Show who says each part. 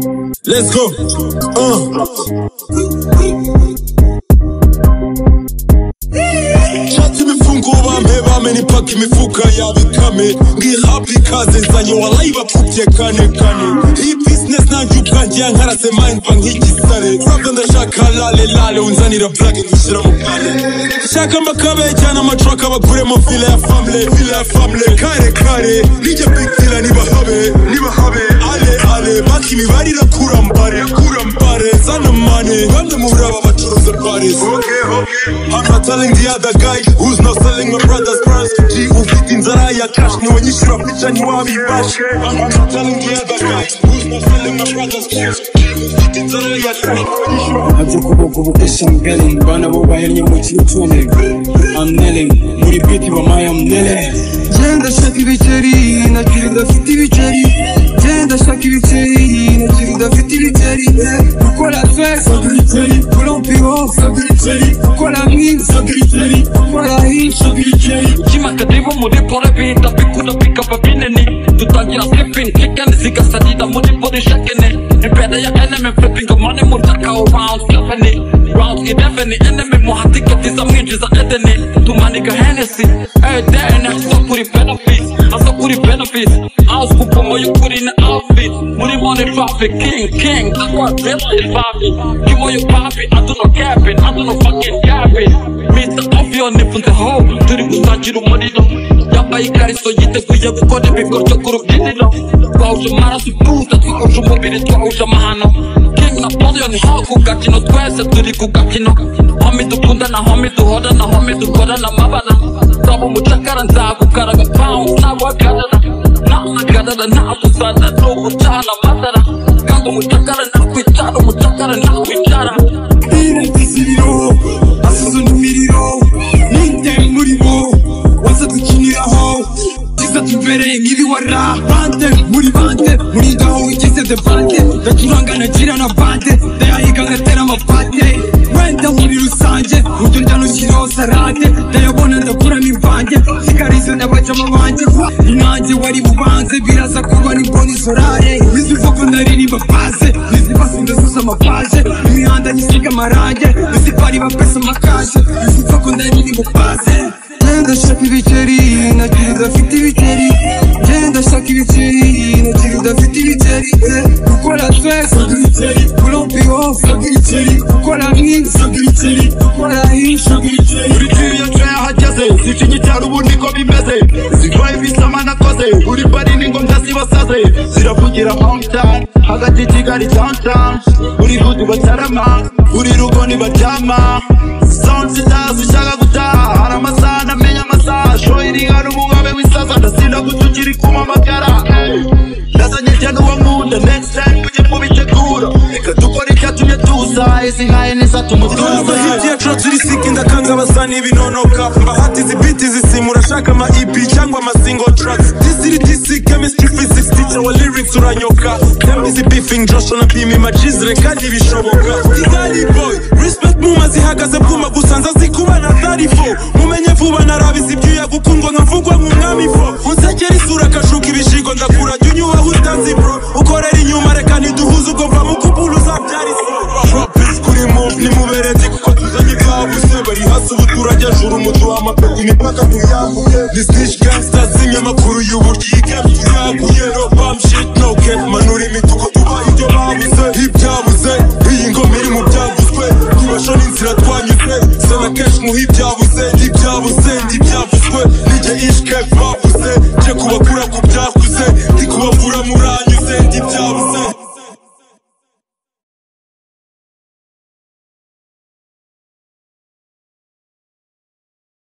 Speaker 1: Let's go. Uh. Shati imifungo bampe bamena ipaka imifuka yabikame ngihabwa ikaze nzanye walayi bakubye kane kane. Iyi business nanjye ubwanjye yankarase mind mva nk'igisare twabyo ndashaka lale lale unzanira blage ngushyira mu kane shaka amakabe cyane amatraka bakuremo file ya family file ya family kare kare nijye big dealer nibahabe nibahabe makimi bariragura mbare zana money bamwe mu buraba bacuruza paris. I'm not telling the other guy who's not selling my brother's brands G ufite inzara ya cash niwanyishyura pica ntiwabibasha I'm not telling the other guy who's not selling my brother's
Speaker 2: brands aby'ukubogoboka shambeli bana bo bahennye mu kirutundi amnele muri biti bamaye amnele
Speaker 3: genda shaka ibiceri nakiri ndafite ibiceri genda shaka ibiceri nakiri udafite ibiceri gukora feza gukora mpiro gukora mwiza gukora hisha
Speaker 4: kimakadibu muri pole bita bikunda bikaba binini dutangira flipping chicken zigasadida muri body shakene imbere ya enemy flipping money mutaka wa rounds company rounds 11 enemy muhatiketi zamwinjiza edeni tumanika hennessy. Every day next so kuri benefits aso kuri benefits aus kupomo y'ukuri na muri money traffic king king. Takwa bella is vibing kimo yo papi I do no capping I do no fucking capping Mr. Ovio nifunze ho turi gusangira umuriro yambaye ikariso yiteguye gukora ibikorwa ku rubyiniro twahuje amaraso iputa twahuje umubiri twahuje amahano king napoleon ho ku gakino twese turi ku gakino homi dukundana homi duhorana homi dukorana amabara nzaba umucakara nzagukaraga pound ntaguhagarara ntahagarara ntagusana n'ugucana amatara kandi umucakara ntakwicara umucakara ntakwicara
Speaker 3: iragiziriro asuzuna imiriro ninde muri bo waza dukiniraho kiza tubereye nk'ibiwara bande muri bande muri ngaho wigize de bande ndacuranga nagira na bande ndayahiga ngatera amapate wenda muri rusange uburyo njya nushyiraho sarade zikarizo n'abajama banjye inange wari bubanze biraza kuba n'imboni zorare iziva ko naririmba baze nizibasinde zuza amapaje imihanda nyisiga amarange izipari bapesa amakaje iziva ko ndaririmba baze genda shaka ibiceri nakiri udafite ibiceri genda shaka ibiceri nakiri udafite ibiceri eh, gukora twese kurompiro gukora mwiza gukora hisha
Speaker 5: buri yahageze icyaro ubu niko bimeze zitwaye ibisama nakoze buri pari ni ngombwa zibasaze ziravugira hometown hagati kigali downtown. Buri gudu batarama buri rugo nibaryama sound sita zishaka gutaha izi nkaye nizatuma
Speaker 1: Ndumva
Speaker 5: tuza
Speaker 1: hit ya tracks iri sick ndakanga basa n'ibinonoka mbahati izi beat zisimu urashaka ama EP cyangwa ama single tracks. This iri DC chemistry physics teacher wa lyrics uranyoka. Busy beefing Josh na Pimi majizre kandi bishoboka. Kigali boy respect muma zihagaze bwuma gusa nza zikuba na 34 mumenye vuba narabizi ibyuya gukundwa nkavugwa nk'umwami fo. Unsekera isura kashuka ibishigo ndakura jya unyubaho utazi bro ukorera inyuma reka ntiduhuze ubwo barihasaba uturajyajuru muduha amakuru imipaka tuyaguye ni snitch gangsters z'inyamakuru y'uburyo igabye no bomb no cap manura imituko tubaye ibyo babuze. Ibyabuze iyi ngoma iri mu byaguzwe. Tubasha n'inzira twanyuze sana kenshi muha ibyabuze ibyabuze n'ibyavuzwe nijye ishke bavuze nje kubakura ku byakuze. Ndi muranyuze ibyabuze